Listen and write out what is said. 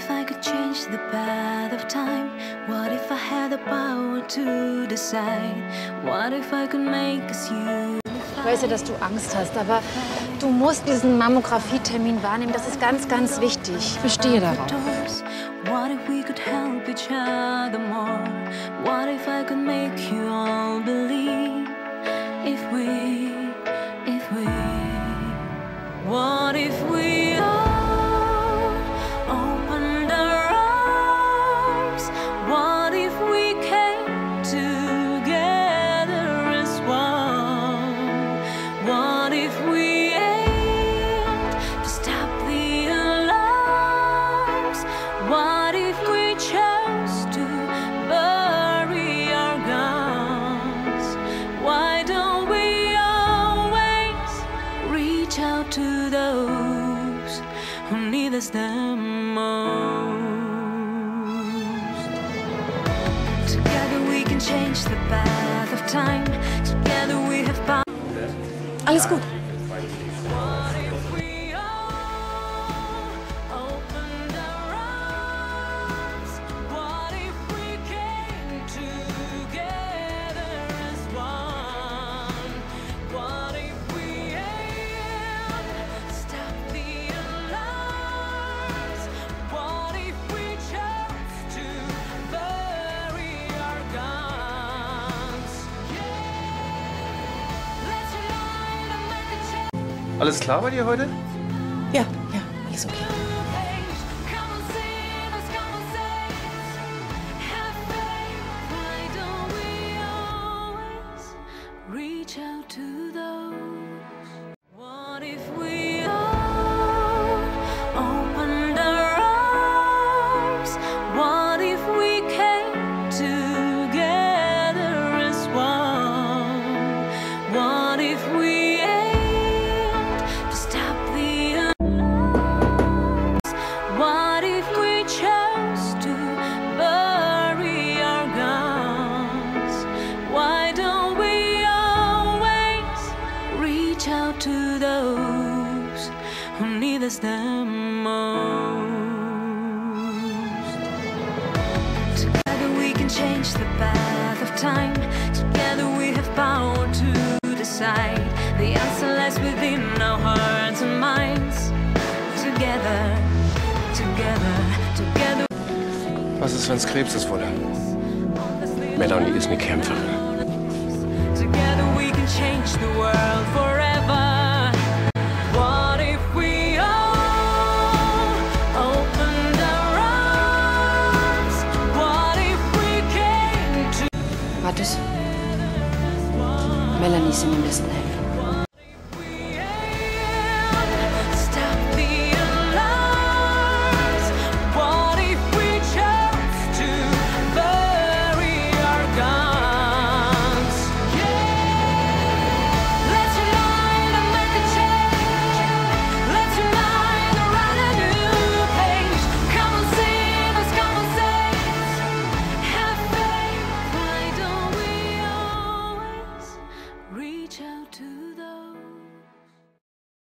if I could change the path of time? What if I had the power to decide? What if I could make us unify? Ich weiß ja, dass du Angst hast, aber du musst diesen Mammographie-Termin wahrnehmen. Das ist ganz, ganz wichtig. Ich bestehe darauf. What if we could help each other more? What if I could make you all believe? What if we aimed to stop the alarms? What if we chose to bury our guns? Why don't we always reach out to those who need us the most? Together we can change the path of time. Alles gut. Alles klar bei dir heute? Ja, ja, alles okay. Come on, sing us, come on, sing us. Have faith. Why don't we always reach out to those? What if we reach out to those who need us the most? Together we can change the path of time. Together we have power to decide. The answer lies within our hearts and minds. Together, together, together. Was ist, wenn's Krebs ist, Wolle? Melanie ist eine Kämpferin. Together we can change the world Melanie ist in den Listen.